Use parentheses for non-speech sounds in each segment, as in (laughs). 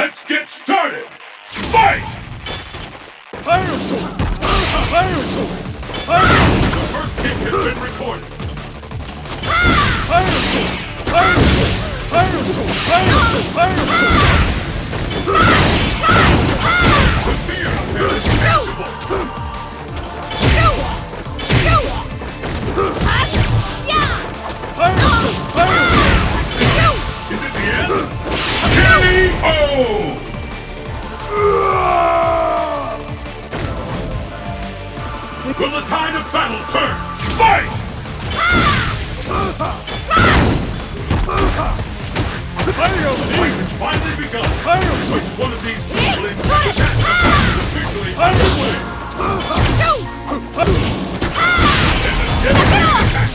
Let's get started! Fight! Fire sword! Fire The first kick has been recorded. Will the tide of battle turn? Fight! The fight has finally begun. Which one of these two will win? That is officially underway. There's a devastating attack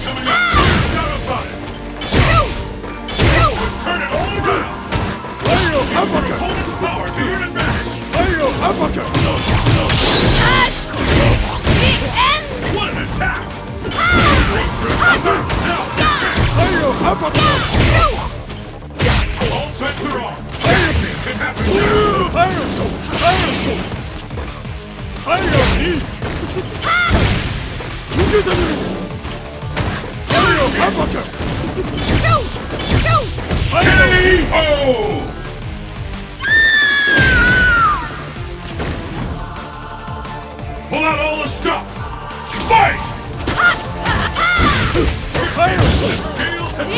Fire uppercut! Fire KO! Pull out all the stops. Fight! (laughs) Fire sword! Scales have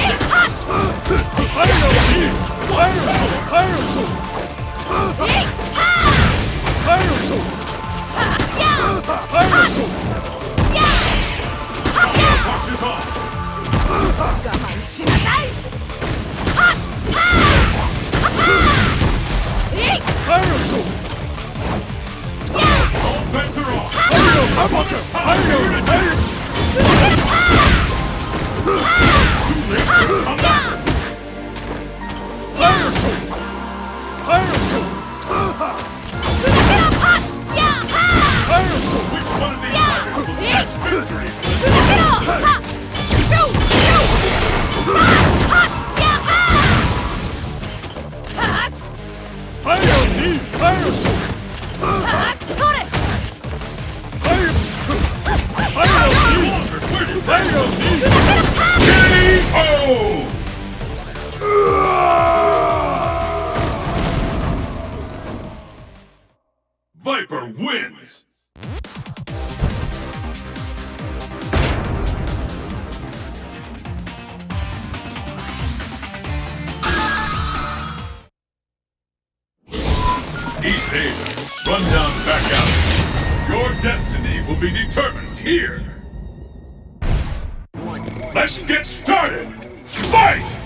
何だ? East Asia, run down back out. Your destiny will be determined here. Let's get started! Fight!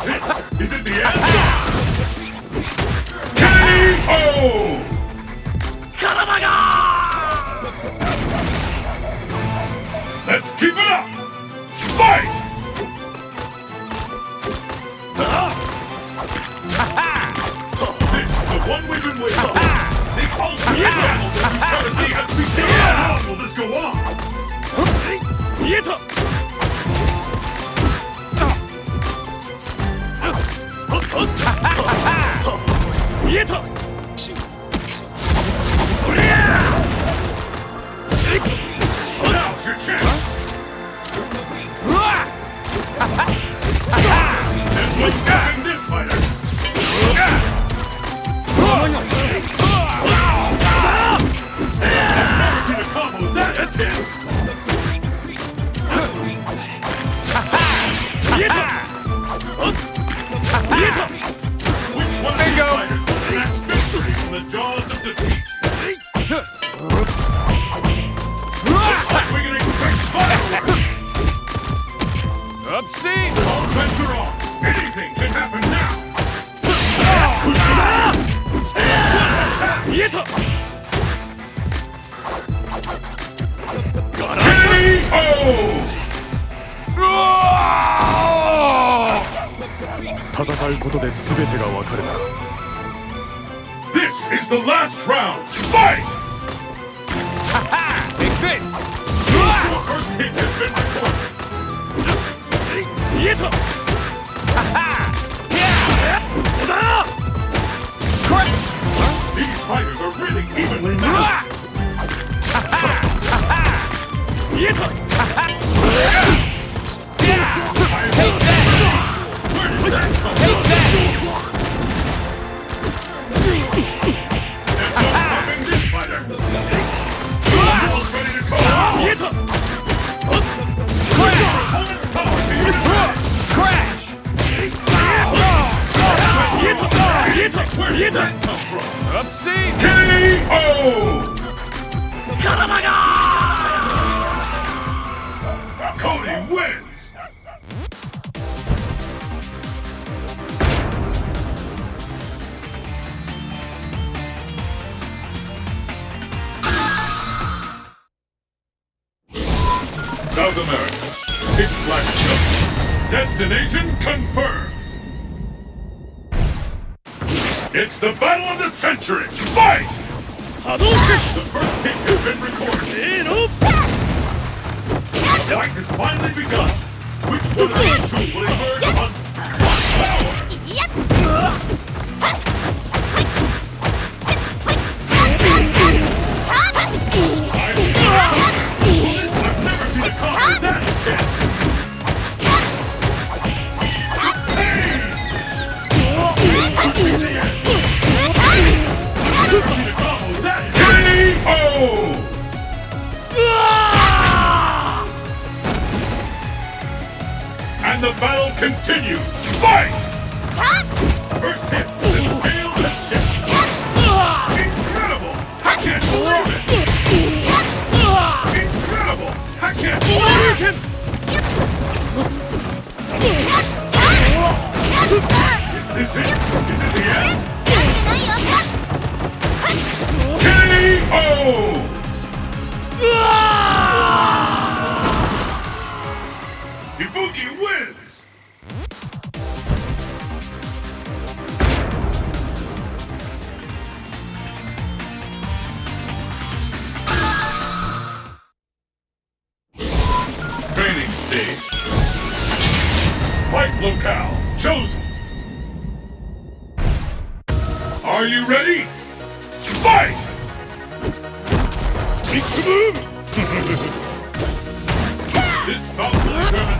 Is it? Is it the end? KO! Let's keep it up! Fight! This is the one we've been waiting for! The ultimate you've got to see has begun! How long will this go on? 别疼 Bets are on. Anything can happen now. 見えた KO! 戦うことで全てが分かるな This is the last round. Fight! Big face! Your first hit fighters are Cody wins! South America. Big Black Destination confirmed. It's the battle of the century. Fight! The first kick has been recorded fight has finally begun. Which one of these two will emerge continues.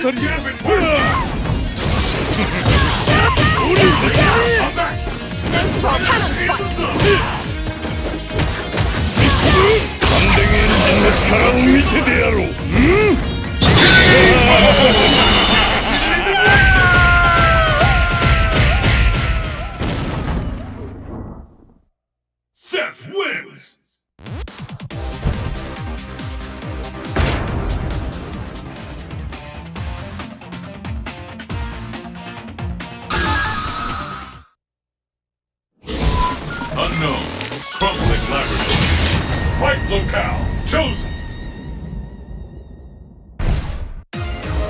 spike! the zone. 感電エンジンの力を見せてやろう Seth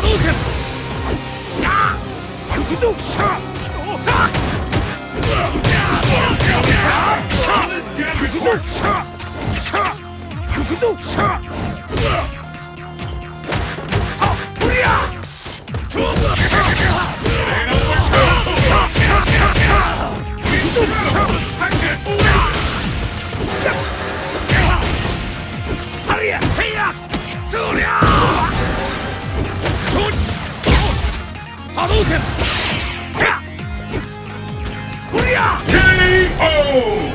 ろうかしゃあ行くぞしゃあどりゃ Hadouken! KO!